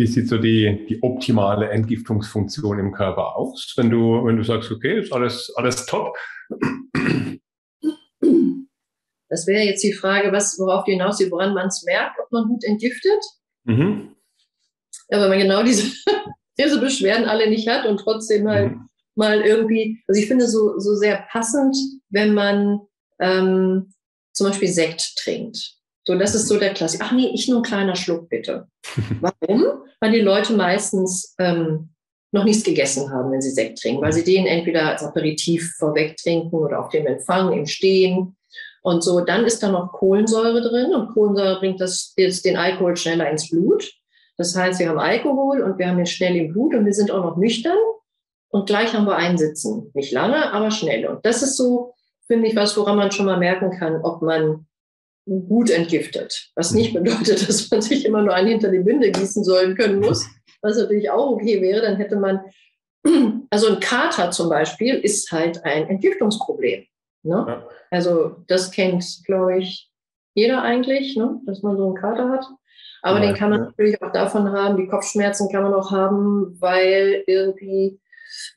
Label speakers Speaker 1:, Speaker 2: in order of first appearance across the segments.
Speaker 1: Wie sieht so die, die optimale Entgiftungsfunktion im Körper aus, wenn du, wenn du sagst, okay, ist alles, alles top?
Speaker 2: Das wäre jetzt die Frage, was, worauf du hinaus, woran man es merkt, ob man gut entgiftet. Mhm. Ja, wenn man genau diese, diese Beschwerden alle nicht hat und trotzdem halt mhm. mal irgendwie, also ich finde so, so sehr passend, wenn man ähm, zum Beispiel Sekt trinkt. So, das ist so der Klassiker. Ach nee, ich nur ein kleiner Schluck bitte. Warum? Weil die Leute meistens ähm, noch nichts gegessen haben, wenn sie Sekt trinken, weil sie den entweder als Aperitif vorweg trinken oder auf dem Empfang im Stehen. Und so, dann ist da noch Kohlensäure drin und Kohlensäure bringt das, den Alkohol schneller ins Blut. Das heißt, wir haben Alkohol und wir haben ihn schnell im Blut und wir sind auch noch nüchtern und gleich haben wir einen Sitzen. Nicht lange, aber schnell. Und das ist so, finde ich, was, woran man schon mal merken kann, ob man gut entgiftet. Was nicht mhm. bedeutet, dass man sich immer nur einen hinter die Binde gießen sollen können muss, was natürlich auch okay wäre. Dann hätte man, also ein Kater zum Beispiel ist halt ein Entgiftungsproblem. Ne? Ja. Also das kennt, glaube ich, jeder eigentlich, ne? dass man so einen Kater hat. Aber ja, den kann man ja. natürlich auch davon haben, die Kopfschmerzen kann man auch haben, weil irgendwie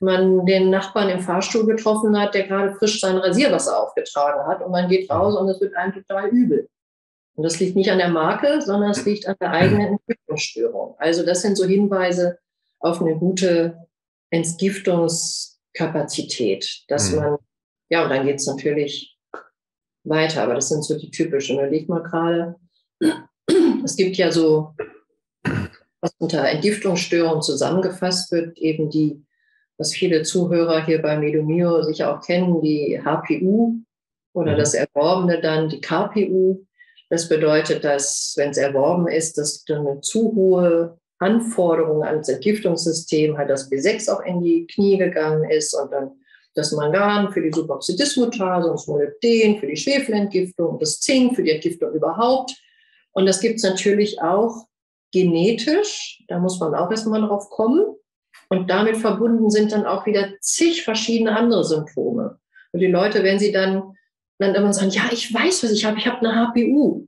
Speaker 2: man den Nachbarn im Fahrstuhl getroffen hat, der gerade frisch sein Rasierwasser aufgetragen hat und man geht raus und es wird einem total übel. Und das liegt nicht an der Marke, sondern es liegt an der eigenen Entwicklungsstörung. Also das sind so Hinweise auf eine gute Entgiftungskapazität, dass mhm. man, ja, und dann geht es natürlich weiter, aber das sind so die typischen. Liegt mal gerade, es gibt ja so, was unter Entgiftungsstörung zusammengefasst wird, eben die was viele Zuhörer hier bei Medomio sicher auch kennen, die HPU oder mhm. das Erworbene dann die KPU. Das bedeutet, dass, wenn es erworben ist, dass eine zu hohe Anforderung ans Entgiftungssystem halt das B6 auch in die Knie gegangen ist und dann das Mangan für die Superoxidismutase und das Molybden für die Schwefelentgiftung und das Zink für die Entgiftung überhaupt. Und das gibt es natürlich auch genetisch. Da muss man auch erstmal drauf kommen. Und damit verbunden sind dann auch wieder zig verschiedene andere Symptome. Und die Leute, wenn sie dann, dann immer sagen, ja, ich weiß, was ich habe, ich habe eine HPU.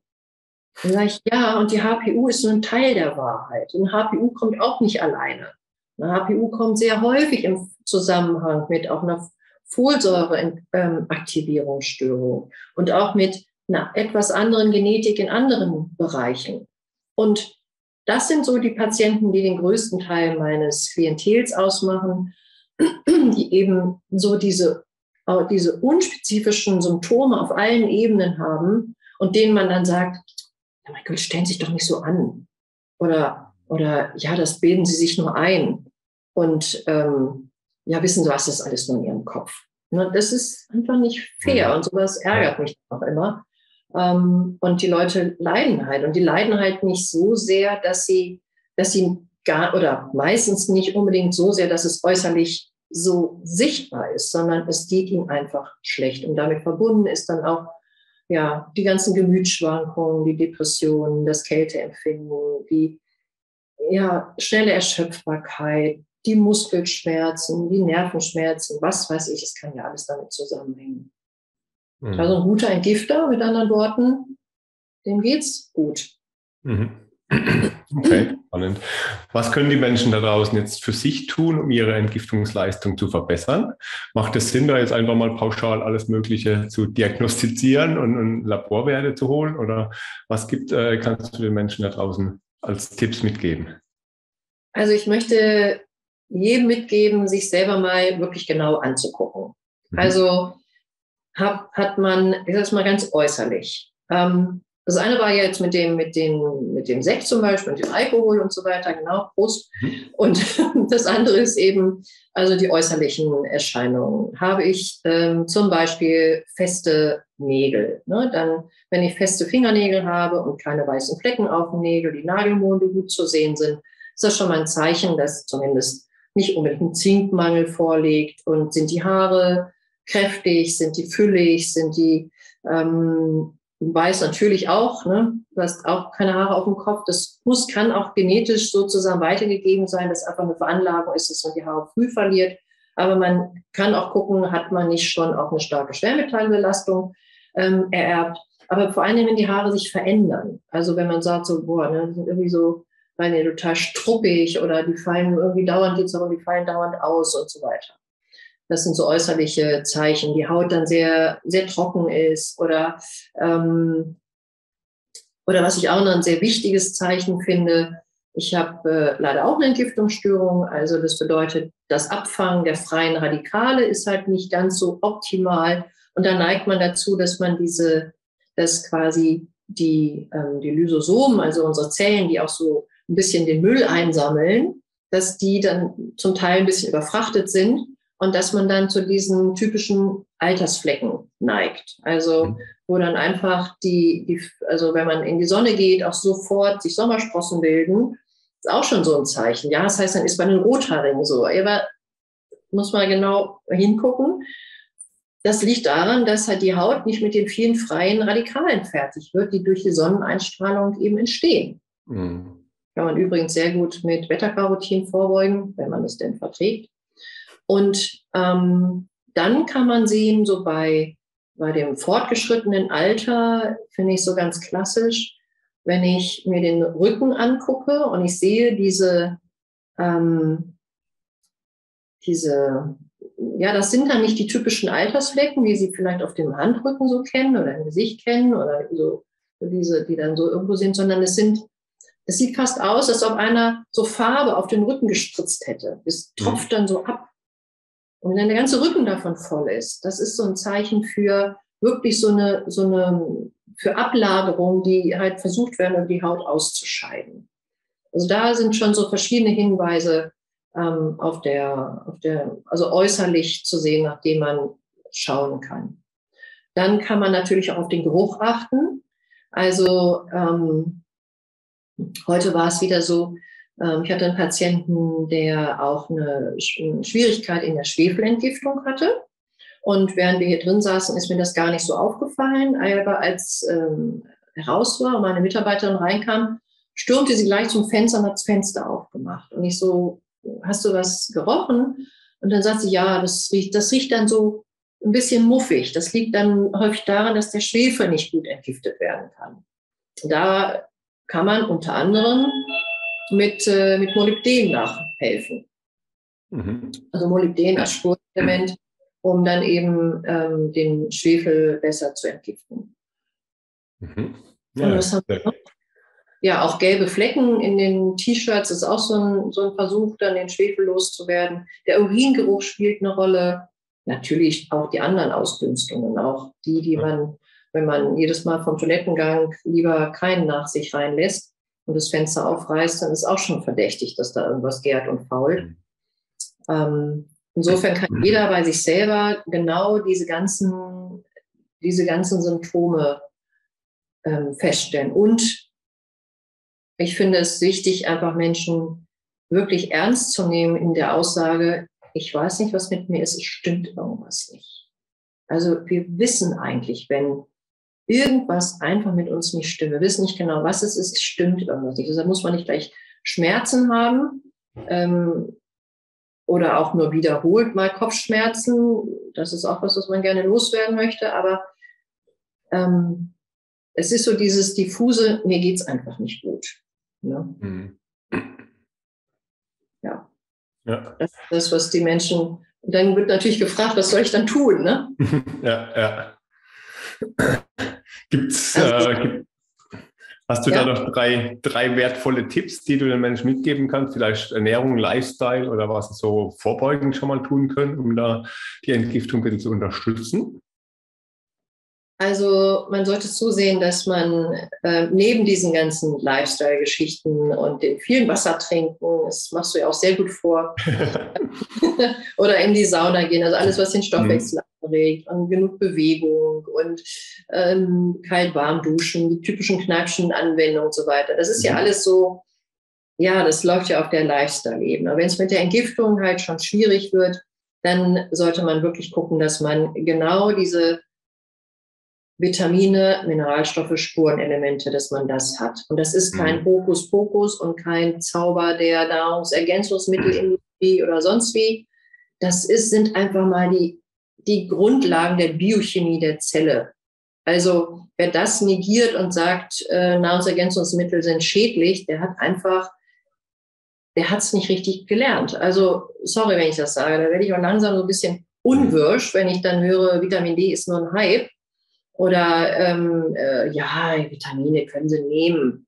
Speaker 2: Dann sage ich, ja, und die HPU ist nur ein Teil der Wahrheit. Und HPU kommt auch nicht alleine. Eine HPU kommt sehr häufig im Zusammenhang mit auch einer Folsäureaktivierungsstörung und auch mit einer etwas anderen Genetik in anderen Bereichen. Und das sind so die Patienten, die den größten Teil meines Klientels ausmachen, die eben so diese, diese unspezifischen Symptome auf allen Ebenen haben und denen man dann sagt, ja, mein Gott, stellen Sie sich doch nicht so an. Oder, oder ja, das bilden Sie sich nur ein. Und ähm, ja, wissen Sie was, das ist alles nur in Ihrem Kopf. Ne, das ist einfach nicht fair und sowas ärgert mich auch immer. Ähm, und die Leute leiden halt. Und die leiden halt nicht so sehr, dass sie, dass sie gar oder meistens nicht unbedingt so sehr, dass es äußerlich so sichtbar ist, sondern es geht ihnen einfach schlecht. Und damit verbunden ist dann auch ja, die ganzen Gemütsschwankungen, die Depressionen, das Kälteempfinden, die ja, schnelle Erschöpfbarkeit, die Muskelschmerzen, die Nervenschmerzen, was weiß ich, es kann ja alles damit zusammenhängen. Mhm. Also ein guter Entgifter, mit anderen Worten, dem geht's gut. Mhm.
Speaker 1: Okay, spannend. Was können die Menschen da draußen jetzt für sich tun, um ihre Entgiftungsleistung zu verbessern? Macht es Sinn, da jetzt einfach mal pauschal alles Mögliche zu diagnostizieren und, und Laborwerte zu holen? Oder was gibt, äh, kannst du den Menschen da draußen als Tipps mitgeben?
Speaker 2: Also ich möchte jedem mitgeben, sich selber mal wirklich genau anzugucken. Mhm. Also hat, hat man, ich sag's mal ganz äußerlich. Ähm, das eine war jetzt mit dem, mit dem, mit dem Sekt zum Beispiel und dem Alkohol und so weiter, genau, Prost. Mhm. Und das andere ist eben, also die äußerlichen Erscheinungen. Habe ich ähm, zum Beispiel feste Nägel, ne? dann, wenn ich feste Fingernägel habe und keine weißen Flecken auf den Nägeln, die Nagelmonde gut zu sehen sind, ist das schon mal ein Zeichen, dass zumindest nicht unbedingt ein Zinkmangel vorliegt und sind die Haare kräftig, sind die füllig, sind die ähm, weiß natürlich auch, ne? du hast auch keine Haare auf dem Kopf. Das muss, kann auch genetisch sozusagen weitergegeben sein, dass einfach eine Veranlagung ist, dass man die Haare früh verliert. Aber man kann auch gucken, hat man nicht schon auch eine starke Schwermetallbelastung ähm, ererbt. Aber vor allem, wenn die Haare sich verändern. Also wenn man sagt so, boah, ne, sind irgendwie so die total struppig oder die fallen irgendwie dauernd geht's aber die fallen dauernd aus und so weiter. Das sind so äußerliche Zeichen. Die Haut dann sehr, sehr trocken ist oder, ähm, oder was ich auch noch ein sehr wichtiges Zeichen finde, ich habe äh, leider auch eine Entgiftungsstörung. Also das bedeutet, das Abfangen der freien Radikale ist halt nicht ganz so optimal. Und da neigt man dazu, dass man diese, dass quasi die, ähm, die Lysosomen, also unsere Zellen, die auch so ein bisschen den Müll einsammeln, dass die dann zum Teil ein bisschen überfrachtet sind und dass man dann zu diesen typischen Altersflecken neigt. Also mhm. wo dann einfach die, die, also wenn man in die Sonne geht, auch sofort sich Sommersprossen bilden ist auch schon so ein Zeichen. Ja, das heißt, dann ist bei den Rothaarigen so. Aber muss man genau hingucken. Das liegt daran, dass halt die Haut nicht mit den vielen freien Radikalen fertig wird, die durch die Sonneneinstrahlung eben entstehen. Mhm. Kann man übrigens sehr gut mit Beta-Carotin vorbeugen, wenn man es denn verträgt. Und ähm, dann kann man sehen, so bei, bei dem fortgeschrittenen Alter, finde ich so ganz klassisch, wenn ich mir den Rücken angucke und ich sehe diese, ähm, diese, ja, das sind dann nicht die typischen Altersflecken, wie Sie vielleicht auf dem Handrücken so kennen oder im Gesicht kennen oder so, diese, die dann so irgendwo sind, sondern es sind, es sieht fast aus, als ob einer so Farbe auf den Rücken gespritzt hätte. Es mhm. tropft dann so ab. Und wenn der ganze Rücken davon voll ist, das ist so ein Zeichen für wirklich so eine, so eine für Ablagerungen, die halt versucht werden, um die Haut auszuscheiden. Also da sind schon so verschiedene Hinweise ähm, auf der, auf der, also äußerlich zu sehen, nachdem man schauen kann. Dann kann man natürlich auch auf den Geruch achten. Also ähm, heute war es wieder so, ich hatte einen Patienten, der auch eine Schwierigkeit in der Schwefelentgiftung hatte. Und während wir hier drin saßen, ist mir das gar nicht so aufgefallen. Aber als ähm, raus war und meine Mitarbeiterin reinkam, stürmte sie gleich zum Fenster und hat das Fenster aufgemacht. Und ich so, hast du was gerochen? Und dann sagt sie, ja, das riecht, das riecht dann so ein bisschen muffig. Das liegt dann häufig daran, dass der Schwefel nicht gut entgiftet werden kann. Da kann man unter anderem mit, äh, mit Molybden nachhelfen. Mhm. Also Molybden als Spurenelement um dann eben ähm, den Schwefel besser zu entgiften. Mhm. Ja, ja, auch gelbe Flecken in den T-Shirts ist auch so ein, so ein Versuch, dann den Schwefel loszuwerden. Der Uringeruch spielt eine Rolle. Natürlich auch die anderen Ausdünstungen, auch die, die man, wenn man jedes Mal vom Toilettengang lieber keinen nach sich reinlässt und das Fenster aufreißt, dann ist auch schon verdächtig, dass da irgendwas gärt und fault. Mhm. Ähm, Insofern kann jeder bei sich selber genau diese ganzen, diese ganzen Symptome ähm, feststellen. Und ich finde es wichtig, einfach Menschen wirklich ernst zu nehmen in der Aussage, ich weiß nicht, was mit mir ist, es stimmt irgendwas nicht. Also wir wissen eigentlich, wenn irgendwas einfach mit uns nicht stimmt, wir wissen nicht genau, was es ist, es stimmt irgendwas nicht. Deshalb muss man nicht gleich Schmerzen haben. Ähm, oder auch nur wiederholt mal Kopfschmerzen. Das ist auch was, was man gerne loswerden möchte. Aber ähm, es ist so dieses diffuse, mir geht es einfach nicht gut. Ne? Mhm. Ja. ja. Das ist das, was die Menschen. Und dann wird natürlich gefragt, was soll ich dann tun? Ne?
Speaker 1: ja, ja. Gibt's, also, äh, gibt, Hast du ja. da noch drei, drei wertvolle Tipps, die du den Menschen mitgeben kannst? Vielleicht Ernährung, Lifestyle oder was sie so vorbeugend schon mal tun können, um da die Entgiftung bitte zu unterstützen?
Speaker 2: Also man sollte zusehen, dass man äh, neben diesen ganzen Lifestyle-Geschichten und dem vielen Wasser trinken, das machst du ja auch sehr gut vor, oder in die Sauna gehen, also alles, was den Stoffwechsel mhm. Anregt und genug Bewegung und ähm, kalt-warm duschen, die typischen Kneipschen Anwendungen und so weiter. Das ist mhm. ja alles so, ja, das läuft ja auf der Lifestyle-Ebene. Wenn es mit der Entgiftung halt schon schwierig wird, dann sollte man wirklich gucken, dass man genau diese Vitamine, Mineralstoffe, Spurenelemente, dass man das hat. Und das ist kein mhm. Hokuspokus und kein Zauber der Nahrungsergänzungsmittelindustrie oder sonst wie. Das ist, sind einfach mal die, die Grundlagen der Biochemie der Zelle. Also wer das negiert und sagt, äh, Nahrungsergänzungsmittel sind schädlich, der hat einfach der hat es nicht richtig gelernt. Also, sorry, wenn ich das sage, da werde ich auch langsam so ein bisschen unwirsch, wenn ich dann höre, Vitamin D ist nur ein Hype. Oder ähm, äh, ja, Vitamine können Sie nehmen.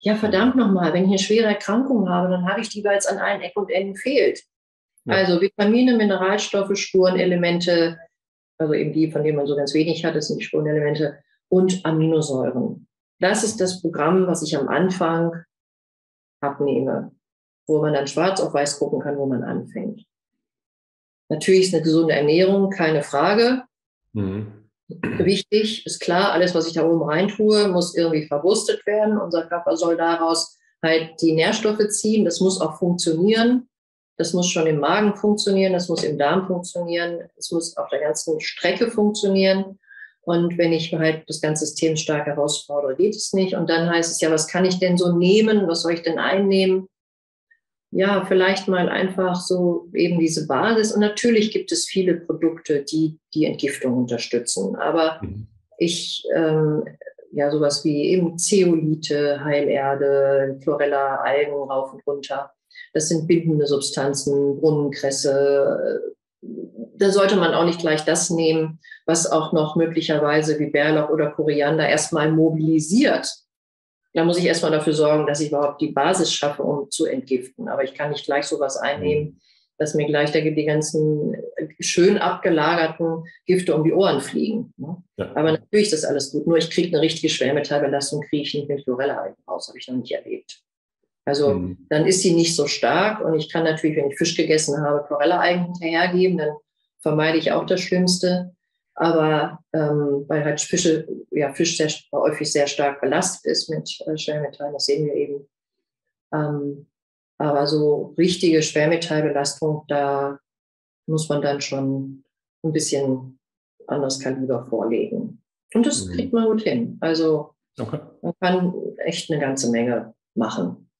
Speaker 2: Ja, verdammt nochmal, wenn ich eine schwere Erkrankung habe, dann habe ich die, weil es an allen Ecken und Enden fehlt. Ja. Also Vitamine, Mineralstoffe, Spurenelemente, also eben die, von denen man so ganz wenig hat, das sind die Spurenelemente, und Aminosäuren. Das ist das Programm, was ich am Anfang abnehme, wo man dann schwarz auf weiß gucken kann, wo man anfängt. Natürlich ist eine gesunde Ernährung keine Frage. Mhm. Wichtig ist klar, alles, was ich da oben rein tue, muss irgendwie verwurstet werden. Unser Körper soll daraus halt die Nährstoffe ziehen. Das muss auch funktionieren. Das muss schon im Magen funktionieren, das muss im Darm funktionieren, es muss auf der ganzen Strecke funktionieren. Und wenn ich halt das ganze System stark herausfordere, geht es nicht. Und dann heißt es ja, was kann ich denn so nehmen? Was soll ich denn einnehmen? Ja, vielleicht mal einfach so eben diese Basis. Und natürlich gibt es viele Produkte, die die Entgiftung unterstützen. Aber mhm. ich, ähm, ja, sowas wie eben Zeolite, Heilerde, Chlorella, Algen rauf und runter. Das sind bindende Substanzen, Brunnenkresse. Da sollte man auch nicht gleich das nehmen, was auch noch möglicherweise wie Bärlauch oder Koriander erstmal mobilisiert. Da muss ich erstmal dafür sorgen, dass ich überhaupt die Basis schaffe, um zu entgiften. Aber ich kann nicht gleich sowas einnehmen, dass mir gleich da die ganzen schön abgelagerten Gifte um die Ohren fliegen. Ne? Ja. Aber natürlich ist das alles gut. Nur ich kriege eine richtige Schwermetallbelastung, kriege ich nicht mit Chlorella raus. Habe ich noch nicht erlebt. Also mhm. dann ist sie nicht so stark und ich kann natürlich, wenn ich Fisch gegessen habe, Chlorella-Eigen hinterhergeben, dann vermeide ich auch das Schlimmste. Aber ähm, weil halt Fische, ja, Fisch sehr, häufig sehr stark belastet ist mit äh, Schwermetallen, das sehen wir eben. Ähm, aber so richtige Schwermetallbelastung, da muss man dann schon ein bisschen anderes Kaliber vorlegen. Und das mhm. kriegt man gut hin. Also okay. man kann echt eine ganze Menge machen.